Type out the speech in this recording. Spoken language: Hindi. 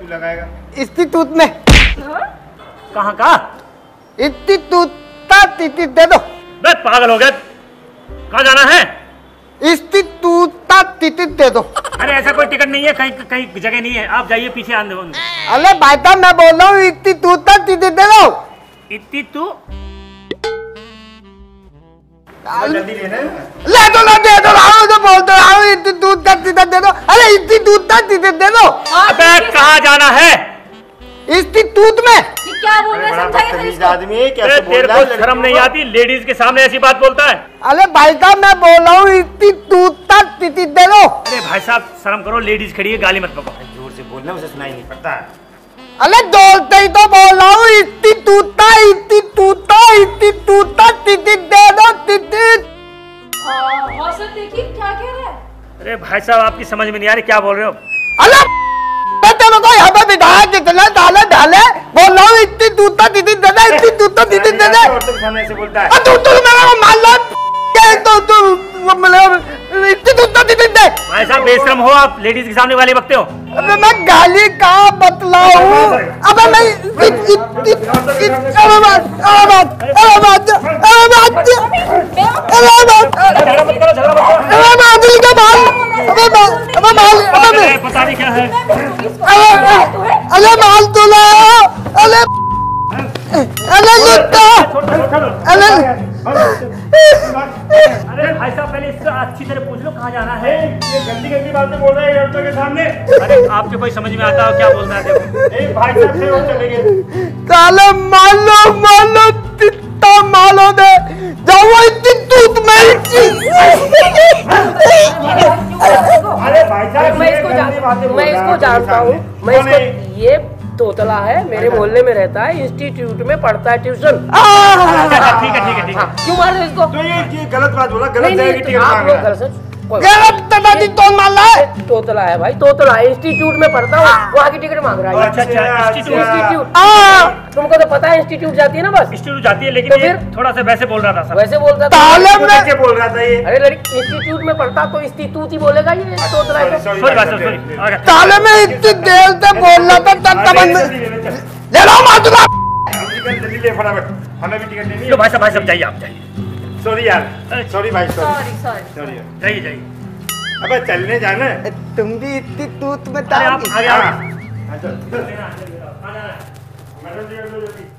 तू लगाएगा? इंस्टीट्यूट में। कहाँ का? इंस्टीट्यूट दे दो। बे पागल हो गया। कहाँ जाना है? इंस्टीट्यूट टिकट दे दो। अरे ऐसा कोई टिकट नहीं है कहीं कहीं जगह नहीं है। आप जाइए पीछे आंदे अरे भाई साहब मैं बोल रहा हूँ इंस्टीट्यूट टिकट दे दो। इतनी तू जल्दी लेना ले दो ना दे दो लाओ तो बोल दो लाओ इंस्टीट्यूट का टिकट दे दो अरे दे दो। अबे कहाँ जाना है? इंस्टीट्यूट में। क्या बोल रहे समझाइए आदमी अरे कैसे बोल रहा है शर्म नहीं आती? लेडीज़ के सामने ऐसी बात बोलता है? अरे भाई साहब मैं बोल रहा हूँ इंस्टीट्यूट का टिकट दे दो अरे भाई साहब शर्म करो लेडीज़ खड़ी है गाली मत पको ज़ोर से बोलना उसे सुनाई नहीं पड़ता। अरे दौड़ते ही तो बोल रहा अरे भाई साहब आपकी समझ में नहीं आ रही क्या बोल रहे हो? को यहाँ पे बिठाया जितना डाले डाले। बोल रहा हूँ इतनी तक दीदी दे दे इतनी दूध तक दीदी दे दे। औरतों के सामने बोलता है। तू तू मेरे को मान लो। तो तू मतलब इतनी दूध तक दीदी दे। भाई साहब बेशरम हो आप लेडीज़ के सामने वाली बकते हो। अबे मैं गाली कहाँ बतलाऊं? अबे मैं अबे बात अबे बात अबे बात अबे बात अबे बात झगड़ा मत करो झगड़ा मत करो अबे बात दिल का माल अबे बात अबे माल अबे अरे, पता नहीं क्या है। अरे माल तो लाओ अरे अरे लुट्टा। अरे अरे भाई साहब पहले इससे अच्छी तरह पूछ लो कहाँ जाना है? ये गंदी गंदी बातें बोल रहे हैं औरतों के सामने। अरे आपके कोई समझ में आता हो क्या बोलना है? देखो। भाई साहब से और चले गए। काले मालो मालो तित्ता मालो दे। जाओ इतनी दूध में अरे भाई साहब मैं इसको जानता हूँ। मैं इसको ये तोतला है मेरे मोहल्ले में रहता है इंस्टीट्यूट में पढ़ता है ट्यूशन अच्छा, ठीक है ठीक है ठीक है क्यों मार रहे इसको? तो ये ये गलत बात बोला गलत तो टिकट आप लोग रहा है गलत तो है। तोतला है भाई तोतला इंस्टीट्यूट में पढ़ता हूँ वहाँ की टिकट मांग रहा है। अच्छा अच्छा इंस्टीट्यूट इंस्टीट्यूट हाँ। तुमको इंस्टीट्यूट जाती है ना बस? इंस्टीट्यूट जाती है लेकिन तो फिर? थोड़ा सा वैसे बोल रहा था सर। वैसे बोलता था। ताले वो में कैसे बोल रहा था ये। अरे लड़की इंस्टीट्यूट में पढ़ता तो इंस्टीट्यूट ही बोलेगा ये है। तो। ताले में इतनी देर से बोल रहा था तब तक बंद। ले, ले, मातुला टिकट जल्दी ले फटाफट। हमें भी टिकट लेनी भाई साहब भाई साहब जाइए आप जाइए। सॉरी यार। सॉरी भाई सॉरी सॉरी जाइए जाइए। अबे चलने जाना है। तुम भी इतनी दूध में आप। आगे हाँ। हाँ। आ है। मैडम जल्दी